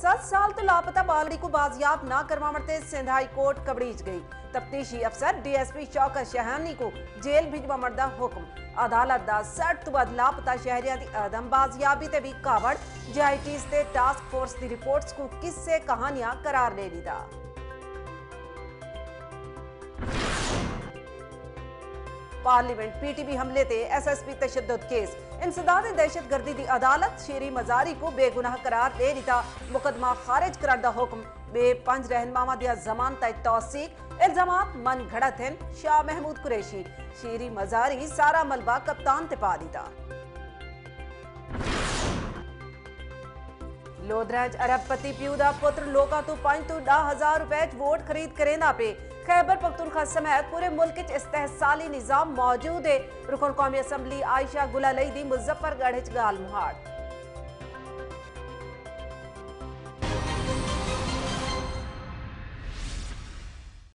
સાત સાલ તો લાપતા બાલડીકુ બાજયાબ ના કરવા મળતે સેંધાઈ કોર્ટ કબડીજ ગઈ તફતીશી અફસર ડીએસપી ચોકસ શહાની કો જેલ ભેજવા મળતા હુકમ ਅਦਾਲਤ ਦਾ 60 ਤੋਂ ਵੱਧ ਲਾਪਤਾ ਸ਼ਹਿਰੀਆਂ ਦੀ ਆਦਮ ਬਾਜ਼ੀਆਬੀ ਤੇ ਵੀ ਕਾਵੜ ਜੀਆਈਟੀਸ ਤੇ ਟਾਸਕ ਫੋਰਸ ਦੀ ਰਿਪੋਰਟਸ ਨੂੰ ਕਿਸੇ ਕਹਾਣੀਆਂ ਕਰਾਰ ਲੈਣੀ ਦਾ पार्लियामेंट पीटीबी हमले ते एसएसपी तशद्दुद केस इंसदाद दहशतगर्दी दी अदालत शेरी मजारी को बेगुनाह करार दे दिता मुकदमा खारिज करार दा हुक्म बे पंज रहनुमावां दिया जमानत ते तौसीक इल्जामात मन घड़त हैं शाह महमूद कुरैशी शेरी मजारी सारा मलबा कप्तान ते पा दिता ਲੋਧਰਾ ਚ ਅਰਬਪਤੀ ਪਿਓ ਦਾ ਪੁੱਤਰ ਲੋਕਾਂ ਤੋਂ 5 ਤੋਂ 10000 ਰੁਪਏ ਚ ਵੋਟ ਖਰੀਦ ਕਰੇਂਦਾ ਪੇ खैबर पख्तूनखा समेत पूरे मुल्क इस्तेसाली निज़ाम मौजूद है। रुकन कौमी असम्बली आयशा गुलालईदी मुजफ्फरगढ़ गाल मुहाड़